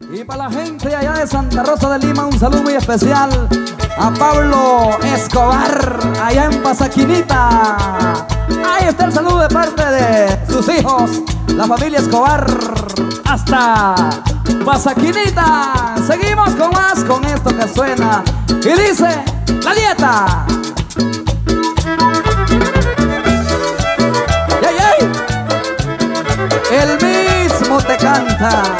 Y para la gente allá de Santa Rosa de Lima, un saludo muy especial a Pablo Escobar, allá en Pasaquinita. Ahí está el saludo de parte de sus hijos, la familia Escobar, hasta Pasaquinita. Seguimos con más, con esto que suena. Y dice, la dieta. ¡Yay, yay! El mismo te canta.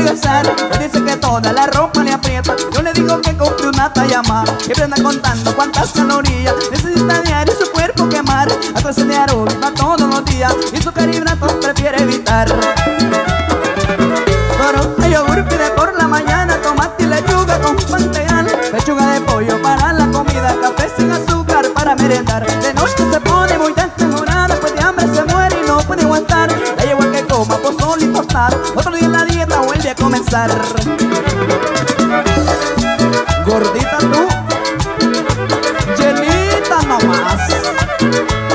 Adelgazar Me dice que toda la ropa le aprieta. Yo le digo que compre una talla más. Que prenda contando cuántas calorías Necesita diario su cuerpo quemar. A clase de aroma todos los días Y su carbohidratos prefiere evitar. Pero el yogur pide por la mañana Tomate y lechuga con panteal Lechuga de pollo para la comida Café sin azúcar para merendar Otro día la dieta vuelve a comenzar. Gordita tú Llenita nomás.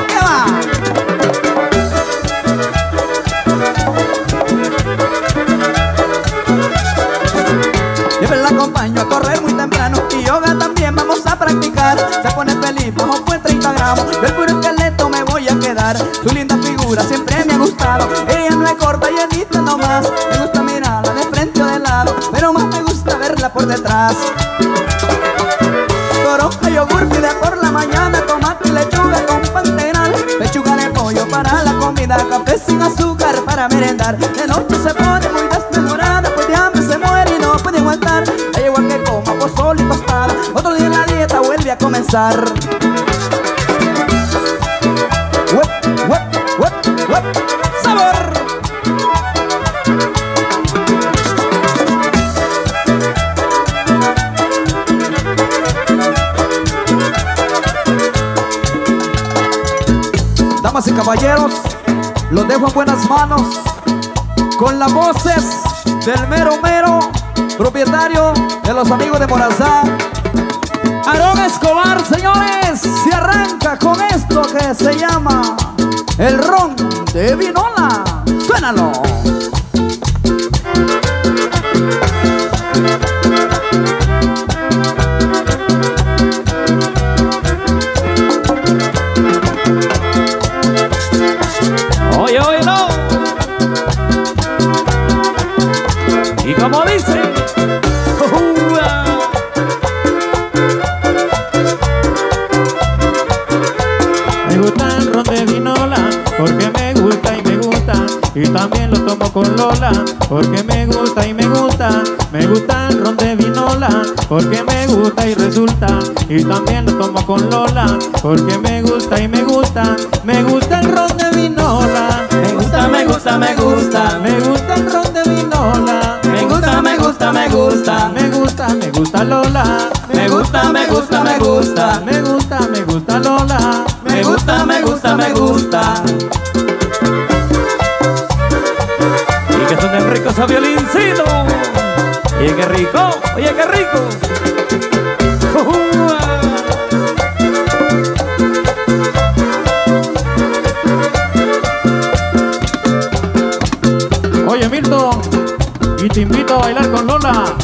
¿Qué va? Siempre la acompaño a correr muy temprano Y yoga también vamos a practicar. Se pone feliz bajo pues 30 gramos Del puro esqueleto me voy a quedar. Su linda figura siempre gustado Ella no es corta llenita nomás. Me gusta mirarla de frente o de lado Pero más me gusta verla por detrás. Toronja, yogur pide por la mañana Tomate lechuga con pantenal Pechuga de pollo para la comida Café sin azúcar para merendar. De noche se pone muy desmejorada Pues de hambre se muere y no puede aguantar. Llevo a que coma pozole y tostada. Otro día la dieta vuelve a comenzar Damas y caballeros, los dejo en buenas manos con las voces del mero mero, propietario de los amigos de Morazán. Aarón Escobar, señores, se arranca con esto que se llama el ron de Vinola. Suénalo. Y también lo tomo con Lola porque me gusta y me gusta me gusta el ron de vinola porque me gusta y resulta y también lo tomo con Lola porque me gusta y me gusta me gusta el ron de vinola Me gusta, me gusta, me gusta. me gusta el ron de vinola Me gusta, me gusta, me gusta. me gusta me gusta Lola Me gusta, me gusta, me gusta. me gusta me gusta Lola Me gusta, me gusta, me gusta. Rico ese violincito. Oye, qué rico, oye, qué rico. Oye Milton, y te invito a bailar con Lola,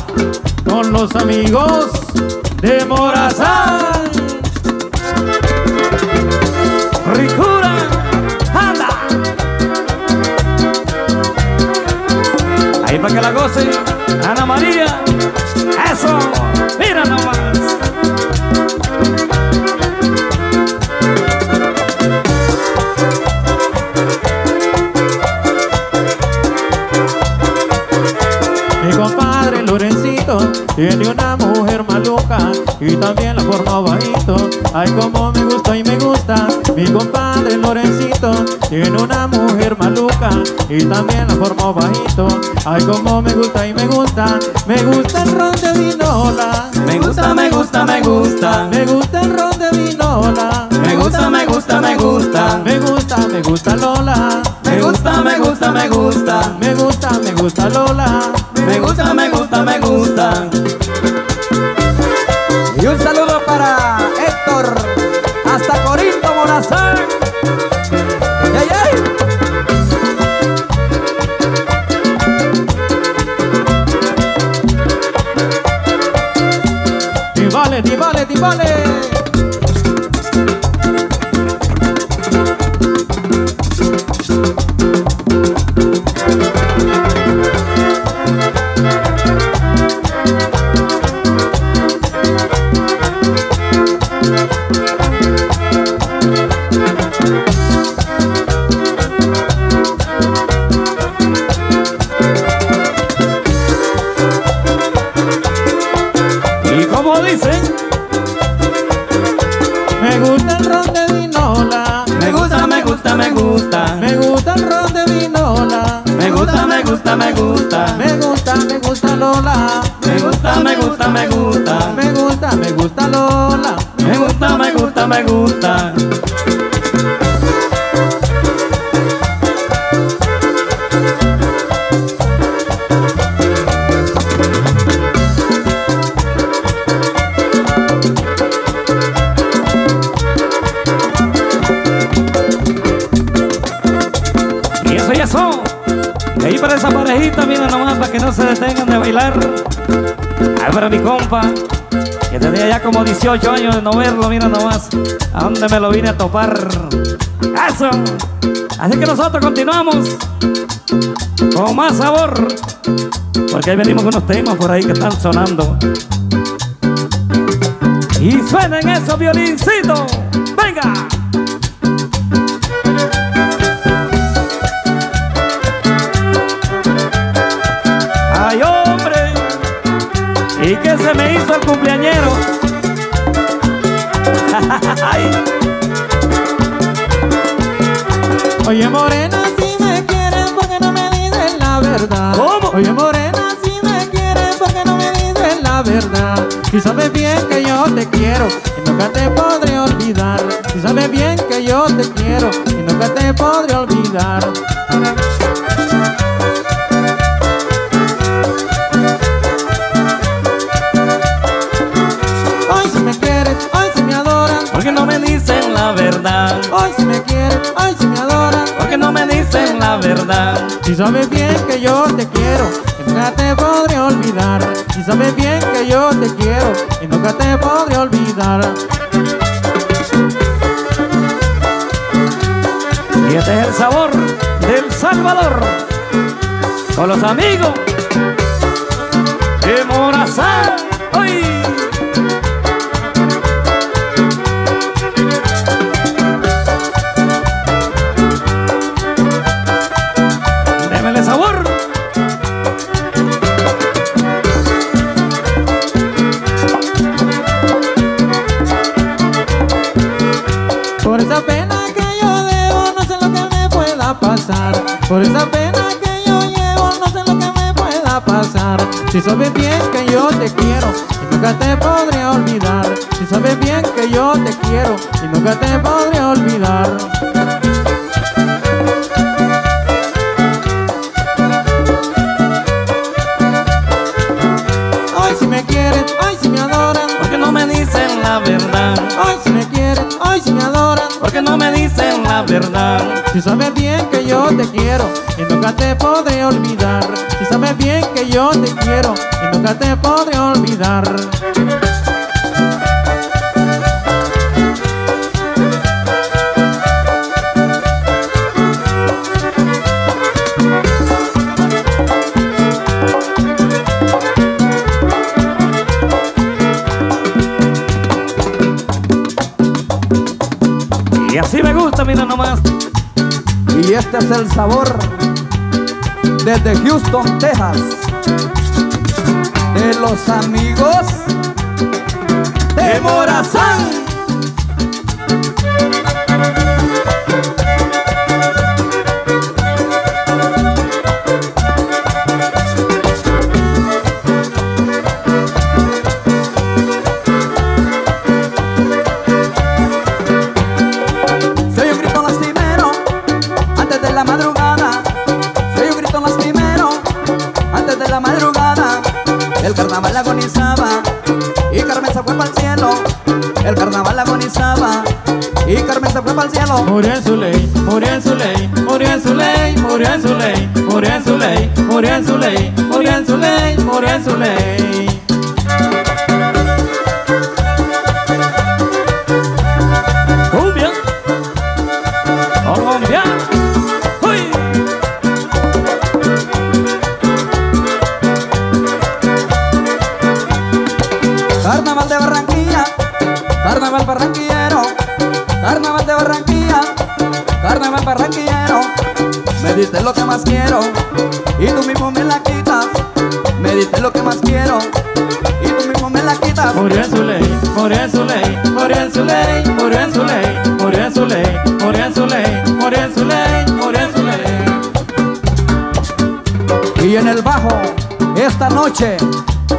con los amigos de Morazán. Para que la goce, Ana María. Eso, mira nomás. Mi compadre Lorencito tiene compadre Lorencito tiene una mujer maluca y también la forma bajito. Ay, como me gusta y me gusta. Me gusta el ron de vinola. Me gusta, me gusta, me gusta. Me gusta el ron de vinola. Me gusta, me gusta, me gusta. Me gusta, me gusta Lola. Me gusta, me gusta, me gusta. Me gusta, me gusta Lola. Me gusta, me gusta, me gusta. Y un saludo vale, dicen, Me gusta el ron de vinola. me gusta, me gusta, me gusta. Me gusta el ron de vinola. Me gusta, me gusta, me gusta. Me gusta, me gusta Lola. Me gusta, me gusta, me gusta. Me gusta, me gusta Lola. Me gusta, me gusta, me gusta. Bailar. Ahí para mi compa, que tenía ya como 18 años de no verlo, mira nomás. A dónde me lo vine a topar. Eso. Así que nosotros continuamos con más sabor. Porque ahí venimos con unos temas por ahí que están sonando. Y suenen esos violincitos. ¡Venga! ¿Y qué se me hizo el cumpleañero? Oye morena, si me quieres, ¿por qué no me dices la verdad? ¿Cómo? Oye morena, si me quieres, ¿por qué no me dices la verdad? Si sabes bien que yo te quiero y nunca te podré olvidar. Si sabes bien que yo te quiero y nunca te podré olvidar. Verdad. Si sabes bien que yo te quiero y nunca te podré olvidar. Si sabes bien que yo te quiero y nunca te podré olvidar. Y este es el sabor del Salvador. Con los amigos de Morazán. ¡Uy! Si sabes bien que yo te quiero y nunca te podré olvidar. Si sabes bien que yo te quiero y nunca te podré olvidar. Hoy si me quieres, hoy si me adoran. Porque no me dicen la verdad. Hoy si me quieres, hoy si me adoran. Porque no me dicen la verdad. Si sabes bien que yo te quiero y nunca te podré olvidar. Si sabes bien que yo te quiero y nunca te podré olvidar. Mira nomás. Y este es el sabor desde Houston, Texas. De los amigos de Morazán. El carnaval agonizaba y Carmen se fue para el cielo. El carnaval agonizaba y Carmen se fue para el cielo. Murió en su ley, murió en su ley, murió en su ley, murió en su ley, murió en su ley, murió en su ley, murió en ley, murió en su ley. Diste lo que más quiero y tú mismo me la quitas. Me diste lo que más quiero y tú mismo me la quitas. Murió en su ley, murió en su ley, murió en su ley, murió en su ley, murió en su ley, murió en su ley, murió en su ley, murió en su ley. Y en el bajo, esta noche,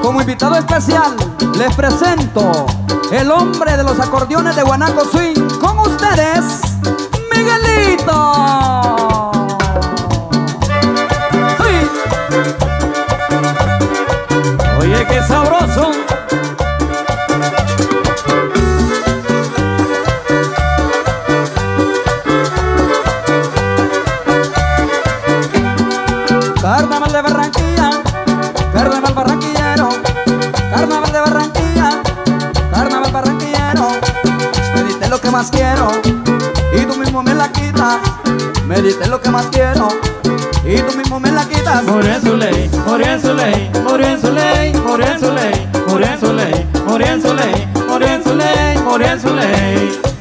como invitado especial, les presento el hombre de los acordeones de Guanaco Swing. Con ustedes, quiero y tú mismo me la quitas. Me diste lo que más quiero y tú mismo me la quitas. En su ley, en su ley, en su ley, en su ley, en su ley, en su ley, en su ley, en su ley.